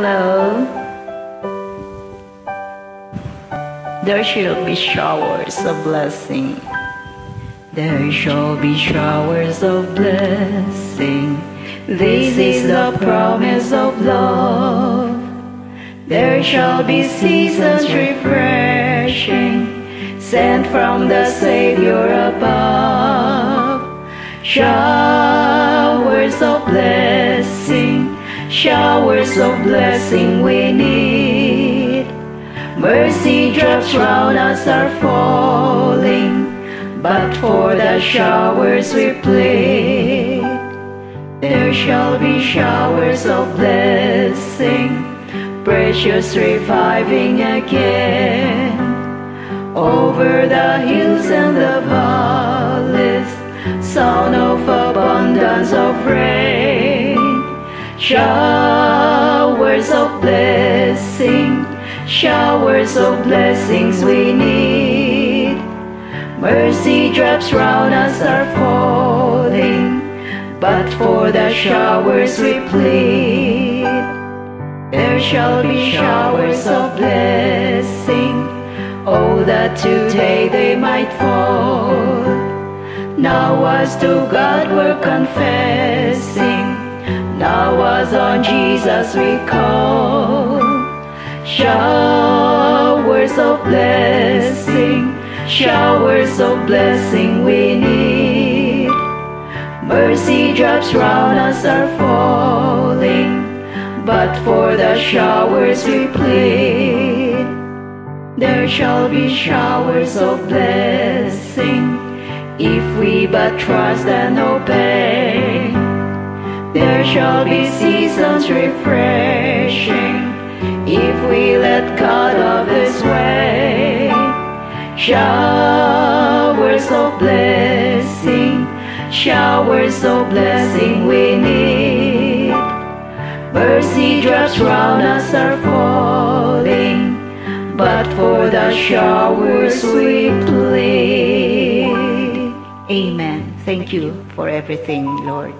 Hello. There shall be showers of blessing. There shall be showers of blessing. This is the promise of love. There shall be seasons refreshing, sent from the Savior above. Showers showers of blessing we need. Mercy drops round us are falling, but for the showers we plead. There shall be showers of blessing precious reviving again over the hills and the valleys, showers of blessing, showers of blessings we need. Mercy drops round us are falling, but for the showers we plead. There shall be showers of blessing. Oh, that today they might fall. Now as to God we're confessing. Now as on Jesus we call. Showers of blessing. Showers of blessing we need. Mercy drops round us are falling but for the showers we plead. There shall be showers of blessing if we but trust and obey. There shall be seasons refreshing if we let God of His way. Showers of blessing, showers of blessing we need. Mercy drops round us are falling, but for the showers we plead. Amen. Thank you for everything, Lord.